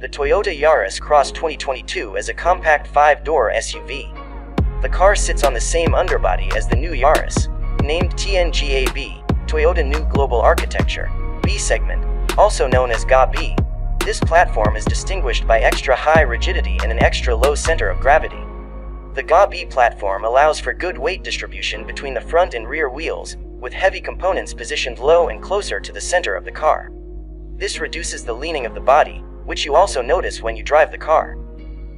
the Toyota Yaris Cross 2022 is a compact 5-door SUV. The car sits on the same underbody as the new Yaris, named TNGA-B, Toyota New Global Architecture, B segment, also known as GA-B. This platform is distinguished by extra high rigidity and an extra low center of gravity. The GA-B platform allows for good weight distribution between the front and rear wheels, with heavy components positioned low and closer to the center of the car. This reduces the leaning of the body, which you also notice when you drive the car.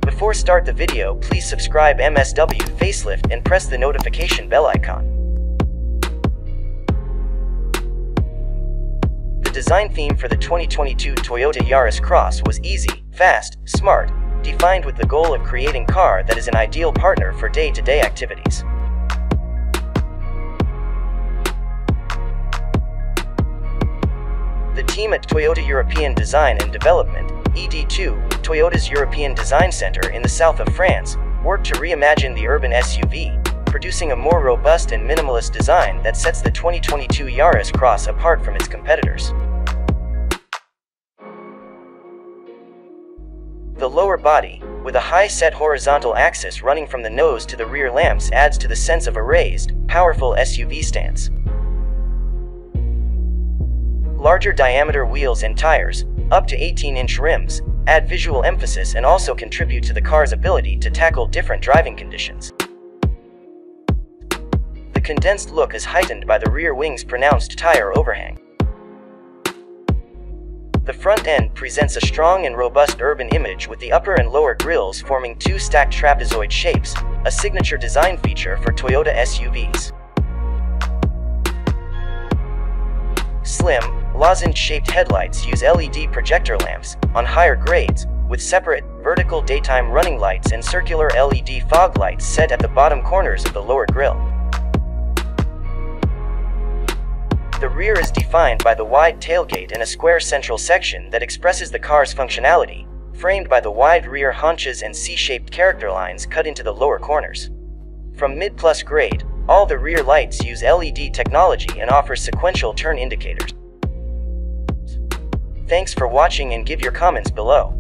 Before start the video, please subscribe MSW Facelift and press the notification bell icon. The design theme for the 2022 Toyota Yaris Cross was easy, fast, smart, defined with the goal of creating car that is an ideal partner for day-to-day -day activities. The team at Toyota European Design and Development, ED2, Toyota's European Design Center in the south of France, worked to reimagine the urban SUV, producing a more robust and minimalist design that sets the 2022 Yaris Cross apart from its competitors. The lower body, with a high-set horizontal axis running from the nose to the rear lamps adds to the sense of a raised, powerful SUV stance. Larger diameter wheels and tires, up to 18-inch rims, add visual emphasis and also contribute to the car's ability to tackle different driving conditions. The condensed look is heightened by the rear wing's pronounced tire overhang. The front end presents a strong and robust urban image with the upper and lower grilles forming two stacked trapezoid shapes, a signature design feature for Toyota SUVs. Slim, lozenge-shaped headlights use LED projector lamps on higher grades, with separate, vertical daytime running lights and circular LED fog lights set at the bottom corners of the lower grille. The rear is defined by the wide tailgate and a square central section that expresses the car's functionality, framed by the wide rear haunches and C-shaped character lines cut into the lower corners. From mid-plus grade, all the rear lights use LED technology and offer sequential turn indicators. Thanks for watching and give your comments below.